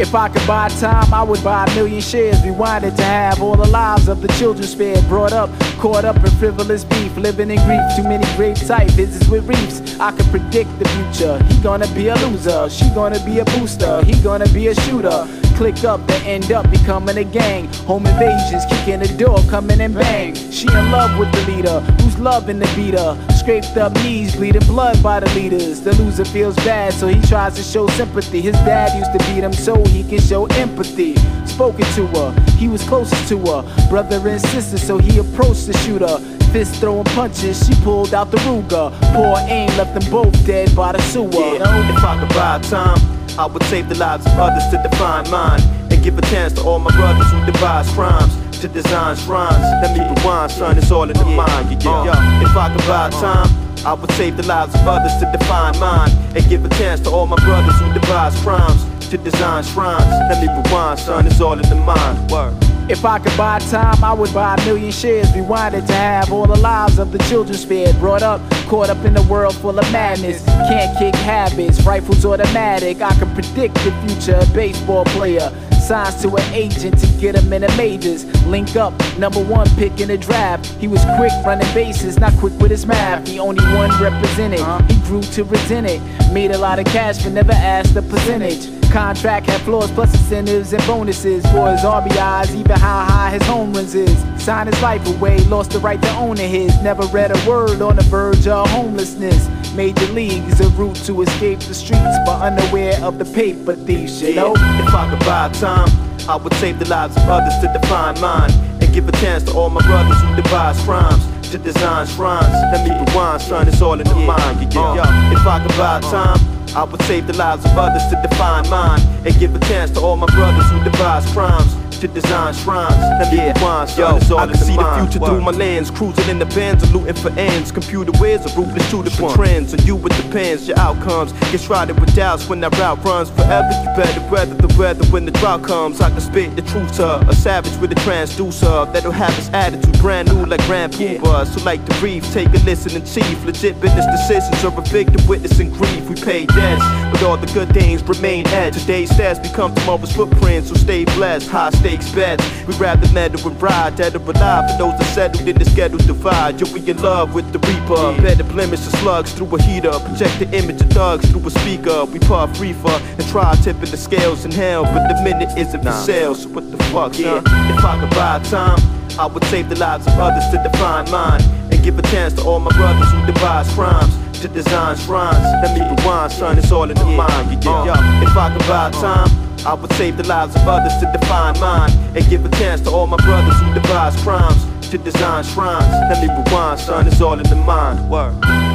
If I could buy time, I would buy a million shares. Rewind it to have all the lives of the children spared. Brought up, caught up in frivolous beef, living in grief. Too many grave type visits with reefs. I could predict the future. He gonna be a loser. She gonna be a booster. He gonna be a shooter click up to end up becoming a gang. Home invasions, kicking the door, coming and bang. She in love with the leader, who's loving the beater. Scraped up knees, bleeding blood by the leaders. The loser feels bad, so he tries to show sympathy. His dad used to beat him so he can show empathy. Spoken to her, he was closest to her. Brother and sister, so he approached the shooter. Fist throwing punches, she pulled out the Ruger. Poor aim left them both dead by the sewer. Yeah, if I could buy time. I would save the lives of others to define mine and give a chance to all my brothers who devise crimes to design shrines. Let me rewind, son, it's all in the mind. Yeah, yeah. If I could buy uh-huh. time, I would save the lives of others to define mine and give a chance to all my brothers who devise crimes to design shrines. Let me rewind, son, it's all in the mind. Word. If I could buy time, I would buy a million shares. Rewinded to have all the lives of the children spared. Brought up, caught up in a world full of madness. Can't kick habits, rifles automatic. I can predict the future, baseball player. Signs to an agent to get him in the majors. Link up, number one pick in the draft. He was quick running bases, not quick with his math. He only one represented. Uh-huh. He grew to resent it. Made a lot of cash, but never asked the percentage. Contract had flaws plus incentives and bonuses for his RBIs, even how high his home runs is. Signed his life away, lost the right to own his. Never read a word on the verge of homelessness. Major leagues is a route to escape the streets, but unaware of the paper thieves. You know, if I could buy time, I would save the lives of others to define mine and give a chance to all my brothers who devise crimes to design shrines. Let me rewind, son, it's all in the mind. Yeah, yeah. Uh, if I could buy time. I would save the lives of others to define mine and give a chance to all my brothers who devise crimes to design shrines. Let me yeah. rewind, yo. I can see the, the future through my lens. Cruising in the bands and looting for ends. Computer whiz, a ruthless shooter for trends. On you it depends, your outcomes get shrouded with doubts when that route runs forever. You better weather the weather when the drought comes. I can spit the truth to a savage with a transducer that'll have his attitude brand new like Grand Puba. So like the brief, take a listen in chief. Legit business decisions are a victim witness witnessing grief. We pay debts, but all the good things remain at today's stats become tomorrow's footprints. So stay blessed, high stay bets. We grab the medal and ride, dead or alive. For those that settled in the scheduled divide, you'll be in love with the reaper. Better blemish the slugs through a heater. Project the image of thugs through a speaker. We puff reefer and try tipping the scales in hell. But the minute isn't for sale, so what the fuck, yeah? If I could buy time, I would save the lives of others to define mine. And give a chance to all my brothers who devise crimes to design shrines. Let me rewind, son, it's all in the mind. Yeah, yeah. If I could buy uh. time. I would save the lives of others to define mine and give a chance to all my brothers who devise crimes to design shrines. Let me rewind, son, it's all in the mind. Word.